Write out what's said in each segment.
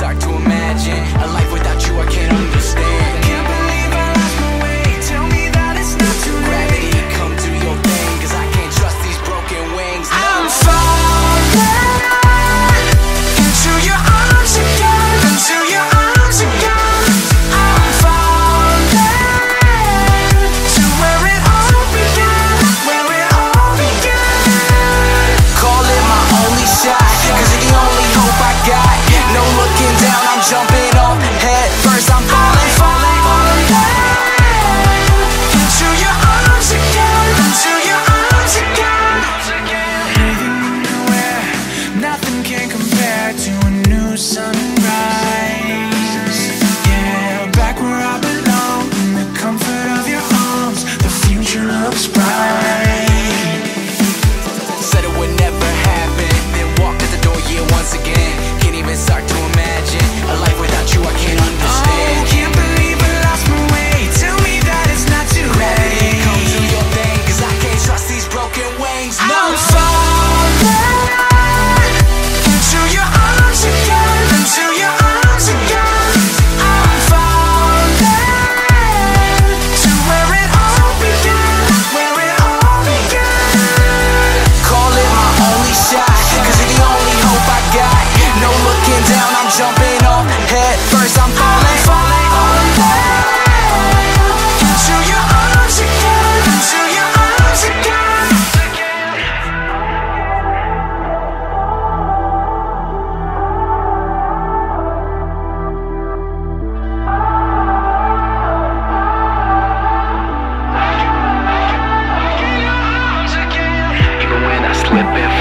Start to imagine to a new sunrise. Slip and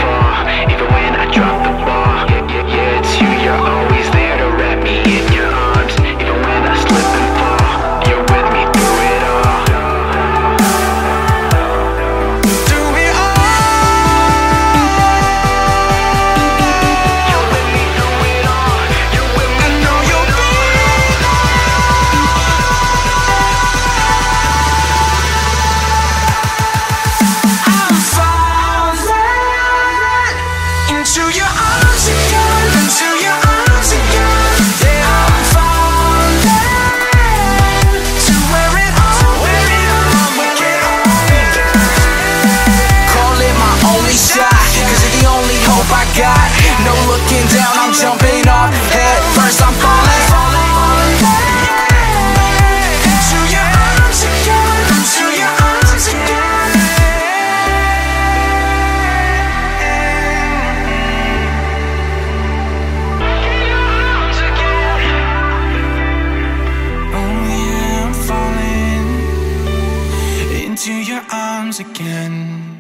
comes again.